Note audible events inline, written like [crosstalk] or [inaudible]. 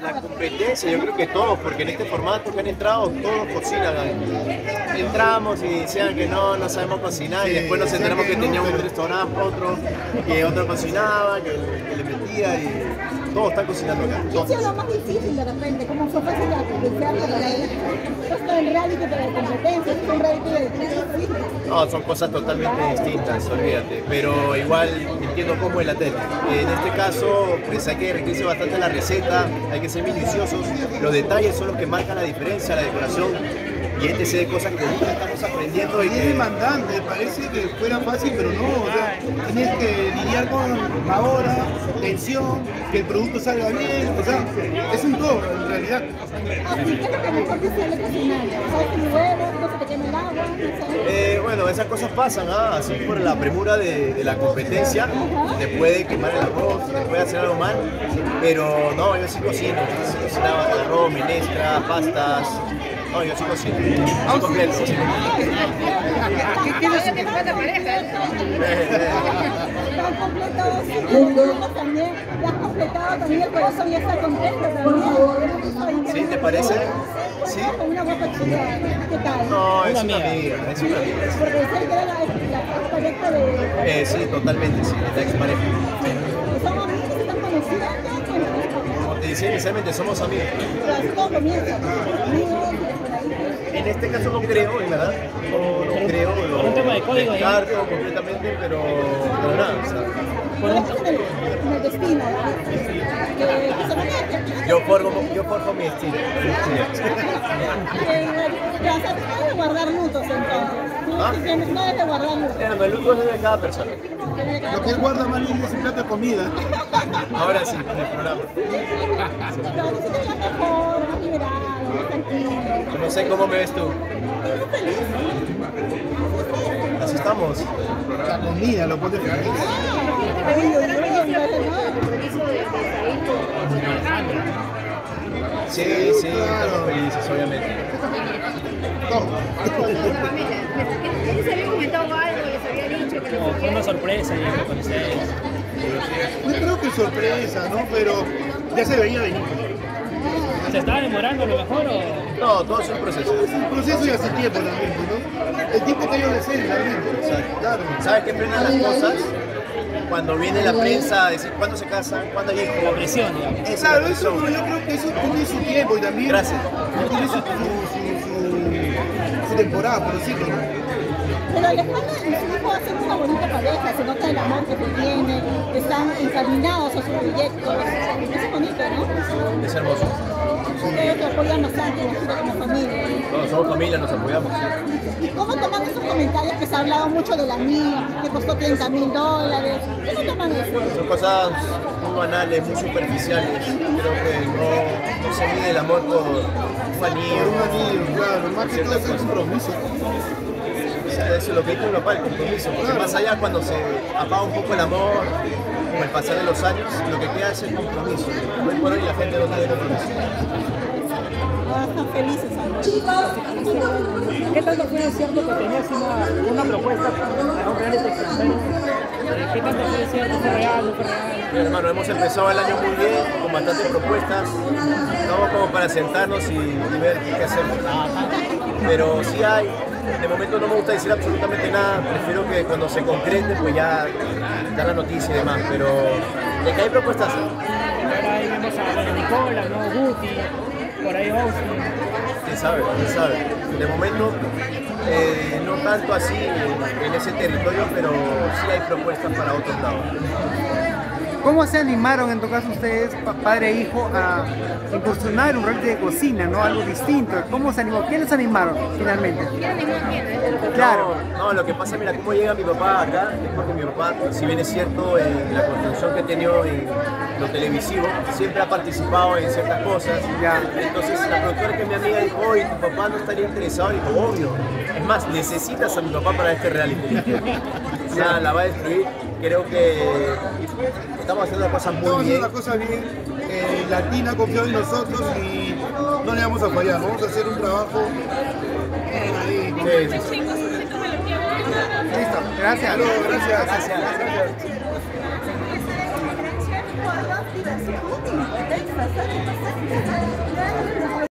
la competencia, yo creo que todos, porque en este formato que han entrado, todos cocinan. Entramos y decían que no, no sabemos cocinar, y después nos enteramos que teníamos un restaurante, otro, que otro cocinaba, que, que le metía y todos están cocinando acá. ¿Qué ha sido lo más difícil de repente? ¿Cómo fue fácil de aprender para la Esto en reality para la competencia, es un reality de No, son cosas totalmente distintas, olvídate. Pero igual entiendo cómo es la tele. En este caso, pues hay que derretirse bastante la receta, hay que ser minuciosos. Los detalles son los que marcan la diferencia, la decoración y etc. de cosas que ahorita estamos aprendiendo. Y es demandante, parece que fuera fácil, pero no. O sea, tienes que lidiar con la hora, tensión, que el producto salga bien. O sea, es un todo en realidad. Así que es lo que mejor te sale cocinar. ¿Sabes tu huevo? Eh, bueno, esas cosas pasan, ¿ah? así por la premura de, de la competencia, te puede quemar el arroz, te puede hacer algo mal, pero no, yo sí cocino, sí cocinaba arroz, menestra, pastas, no, yo sí cocino, sí completo. sí. ¿Qué tienes que falta pareja? Están completados. También, has completado también el corazón, ya está contento también. ¿Sí? ¿Te parece? ¿Sí? Con una guapa chica. ¿Qué tal? No, es una amiga, es una amiga. Porque que era la, de... Eh, sí, totalmente, sí, es la expareja. Son están inicialmente, somos amigos. Pero así todo comienza. Amigos, por ahí. En este caso no creo, en verdad, no, no creo. por un tema de código, completamente, pero, pero nada, o sea, en el, en el destino, ¿verdad? Que. Yo forjo, yo forjo mi estilo. No debes guardar lutos entonces. Tú ¿Ah? no debes guardar lutos. El luto es de cada persona. Lo que él guarda más lindo es un plato de comida. Ahora sí, en el programa. Te. No sé cómo me ves tú. Así estamos. La comida lo pone feliz. Sí, sí, estamos felices, obviamente. ¿Se había comentado algo? ¿Les había dicho que les Fue una sorpresa y lo conoces. No creo que sorpresa, ¿no? Pero ya se veía venir. ¿Se estaba demorando a lo mejor o...? No, todo es un proceso. Es un proceso y hace tiempo también, ¿no? El tiempo que ellos deseen también. Claro. ¿Sabes qué frenan las cosas? Cuando viene la prensa a decir cuándo se casan, cuándo hay La hijos. presión, digamos. Esa Claro, la eso presión. yo creo que eso tiene su tiempo y también Gracias. tiene su, su, su, su- su temporada, por decirlo. ¿no? Pero y su hijo hacen una bonita pareja, se nota el amor que se tiene, que están encaminados a sus proyectos. Es bonito, ¿no? Es hermoso. Bastante, imagino, como familia. No, somos familia, nos apoyamos. ¿Y cómo toman esos comentarios que se ha hablado mucho de la mía, que costó 30 mil dólares? ¿Cómo toman eso? Son cosas muy banales, muy superficiales. Creo que no, no se mide el amor por un anillo. Un anillo, claro, más que todo es el compromiso. Eso es lo que mi papá, el compromiso. Porque más allá cuando se apaga un poco el amor, con el pasar de los años, lo que queda es el compromiso. Hoy por hoy la gente no tiene compromiso. Ahora están felices. ¿Qué tanto fue cierto que tenías una, una propuesta para un reality extranjero? ¿Qué tanto fue cierto? ¿Fue real? ¿No fue real? Hermano, hemos empezado el año muy bien, con bastantes propuestas. Estamos como para sentarnos y, y ver qué hacemos. Pero sí hay, de momento no me gusta decir absolutamente nada, prefiero que cuando se concrete pues ya dar la noticia y demás, pero de que hay propuestas. Ahora ahí vemos a Nicola, ¿no? Guti, por ahí Austin. quién sabe, quién sabe. De momento eh, no tanto así en, en ese territorio, pero sí hay propuestas para otros lados. ¿Cómo se animaron en tu caso ustedes, pa- padre e hijo, a incursionar en un reality de cocina, no? Algo distinto. ¿Cómo se animó? ¿Quiénes animaron finalmente? Claro. No, no, lo que pasa, mira, cómo llega mi papá acá, es porque mi papá, si bien es cierto, en la construcción que ha tenido en lo televisivo, siempre ha participado en ciertas cosas. Ya. Entonces, la productora que mi amiga dijo, oye, tu papá no estaría interesado, y dijo, obvio. Es más, necesitas a mi papá para este reality. [laughs] O sea, la va a destruir. Creo que estamos haciendo las cosas Estamos muy bien. haciendo las cosas bien. Eh, Latina confió en nosotros y no le vamos a fallar. Vamos a hacer un trabajo. bien ahí, con- Sí, sí, sí. Listo. Gracias. Gracias. Gracias. Chef Gordon